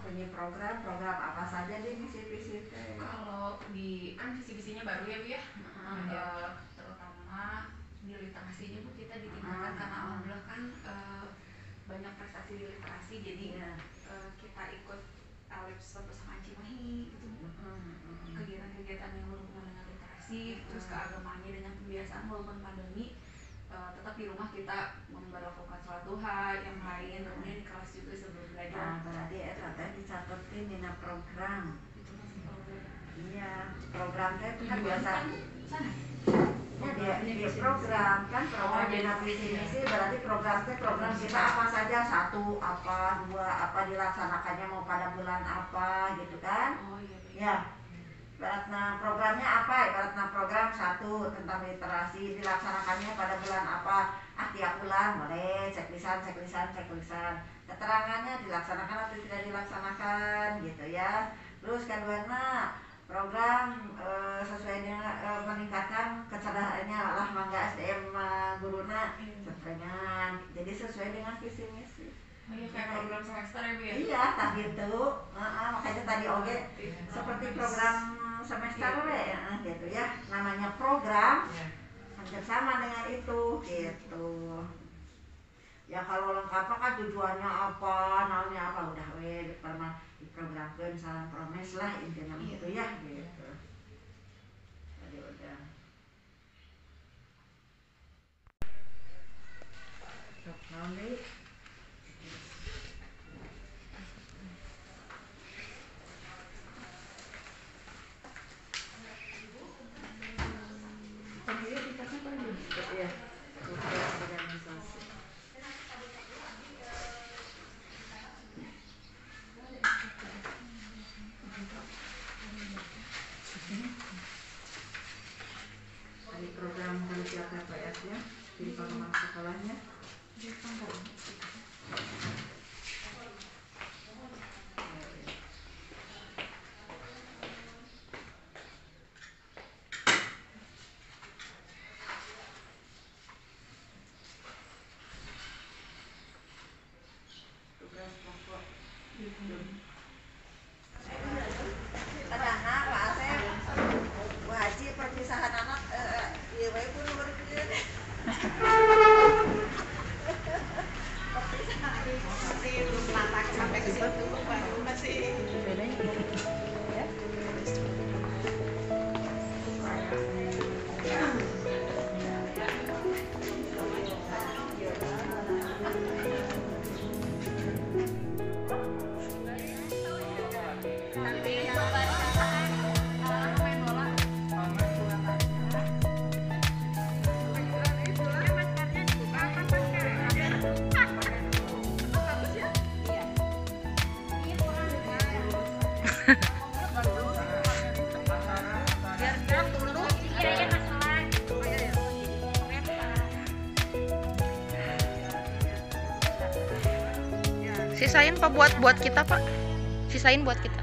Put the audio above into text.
mempunyai program program apa saja di misi visi teh Kalau di kan visi-visinya baru ya Bu ya. Eh, terutama di literasinya Bu kita ditingkatkan Ah. karena alhamdulillah kan eh, banyak prestasi di literasi jadi Iya. eh, kita ikut Alips bersama Cimahi gitu Bu. Mm-mm. kegiatan-kegiatan yang berhubungan dengan literasi terus Hmm. keagamaannya dengan pembiasaan walaupun pandemi eh, tetap di rumah kita memberlakukan sholat duha yang lain kemudian Nah, berarti teh dicatetin dina program. program. Iya, program teh kan biasa. Kan Ya, dia, dia program kan program Oh, jadi dina visi misi berarti program teh program kita apa saja? Satu apa dua apa dilaksanakannya mau pada bulan apa gitu kan? Oh iya iya. ya ibaratnya programnya apa? Ibaratnya program satu tentang literasi dilaksanakannya pada bulan apa? Ah tiap bulan boleh cek lisan cek lisan cek lisan keterangannya dilaksanakan atau tidak dilaksanakan gitu ya. Terus kedua program eh, sesuai dengan eh, meningkatkan kecerdasannya lah mangga SDM eh, guruna setrengan jadi sesuai dengan visi misi iya kayak program semester ya Bu ya? Iya tak gitu. Heeh, makanya tadi oke seperti program semester we heeh, gitu ya. Namanya program. Hampir sama dengan itu gitu. Ya kalau lengkap kan tujuannya apa namanya apa udah we pernah diprogramkan misalnya promes lah intinya Iya. gitu ya gitu jadi udah Sok, naon deui? Iya, program organisasi. Ini program kerja TPS ya, di pengembangan sekolahnya. Tugas Gracias. Sisain pak buat buat kita pak. Sisain buat kita.